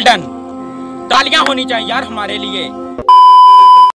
Well done तालियाँ होनी चाहिए यार हमारे लिए।